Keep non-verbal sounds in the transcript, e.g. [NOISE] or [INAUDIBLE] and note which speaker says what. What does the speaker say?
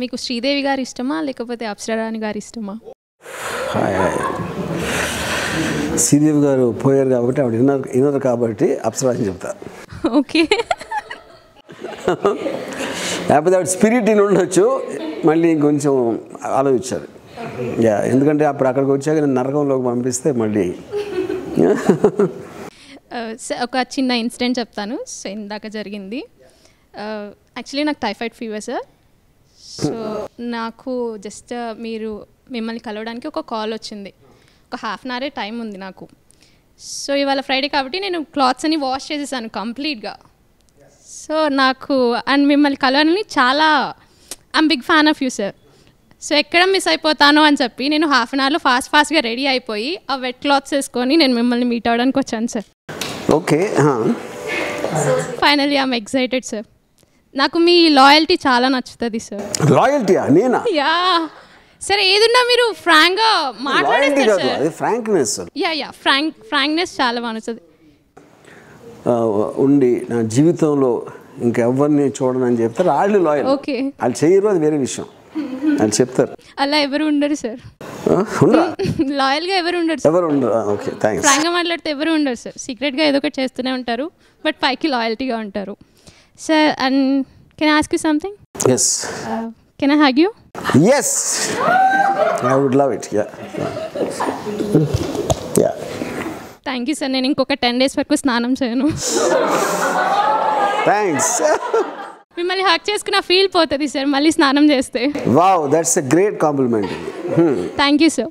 Speaker 1: మీకు శ్రీదేవి గారు ఇష్టమా? లేకపోతే అప్సరారాణి గారు ఇష్టమా?
Speaker 2: శ్రీదేవి గారు పోయారు కాబట్టి ఆవిడ విన్నారు విన్నారు కాబట్టి అప్సరా అని చెప్తా.
Speaker 1: ఓకే.
Speaker 2: లేకపోతే ఆవిడ స్పిరిట్ ఇన్ ఉండొచ్చు మళ్ళీ ఇంకొంచెం ఆలోచించారు. యా ఎందుకంటే అప్పుడు అక్కడికి వచ్చాక నేను నరకంలోకి పంపిస్తే మళ్ళీ.
Speaker 1: ఒక చిన్న ఇన్సిడెంట్ చెప్తాను సో ఇందాక జరిగింది. యాక్చువల్లీ నాకు టైఫాయిడ్ ఫీవర్ సార్. సో నాకు జస్ట్ మీరు మిమ్మల్ని కలవడానికి ఒక కాల్ వచ్చింది. ఒక హాఫ్ అన్ అవరే టైం ఉంది నాకు. సో ఇవాళ ఫ్రైడే కాబట్టి నేను క్లాత్స్ అన్ని వాష్ చేసేసాను కంప్లీట్గా సో నాకు అండ్ మిమ్మల్ని కలవాలని చాలా I'm big fan of you sir so ఎక్కడ మిస్ అయిపోతానో అని చెప్పి నేను హాఫ్ అన్ అవర్లో ఫాస్ట్ ఫాస్ట్గా రెడీ అయిపోయి ఆ వెట్ క్లాత్స్ వేసుకొని నేను మిమ్మల్ని మీట్ అవ్వడానికి వచ్చాను sir
Speaker 2: okay
Speaker 1: finally I'm excited sir నాకు మీ లాయల్టీ చాలా నచ్చుతుంది సార్
Speaker 2: లాయల్టీయా నేనా?
Speaker 1: యా సరే ఏదున్నా మీరు
Speaker 2: లాయల్టీ
Speaker 1: మాట్లాడేస్తారు
Speaker 2: కాదు
Speaker 1: సార్
Speaker 2: అది frankness
Speaker 1: yeah yeah frank frankness చాలా బాగా నచ్చుతుంది.
Speaker 2: ఉండి నా జీవితంలో ఇంకెవరిని చూడనని చెప్తారు వాళ్ళు లాయల్
Speaker 1: ఓకే
Speaker 2: వాళ్ళు చేయరు అది వేరే విషయం. వాళ్ళు చెప్తారు.
Speaker 1: అలా ఎవరు ఉండరు సార్
Speaker 2: ఆ, ఉండరా? [LAUGHS]
Speaker 1: లాయల్గా ఎవరు ఉండరు
Speaker 2: ఎవరు ఉండరు? ఓకే థ్యాంక్స్
Speaker 1: ఫ్రాంక్గా మాట్లాడితే ఎవరు ఉండరు సార్ సీక్రెట్గా ఏదో ఒకటి చేస్తూనే ఉంటారు బట్ పైకి లాయల్టీగా ఉంటారు. Sir and can ask you something
Speaker 2: yes
Speaker 1: can I hug you
Speaker 2: yes I would love it yeah yeah
Speaker 1: thank you sir నేను ఇంకొక టెన్ డేస్ వరకు స్నానం చేయను.
Speaker 2: థ్యాంక్స్
Speaker 1: మిమ్మల్ని హక్ చేసుకున్న ఫీల్ పోతుంది సార్ మళ్ళీ స్నానం చేస్తే.
Speaker 2: Wow that's a great compliment
Speaker 1: thank you sir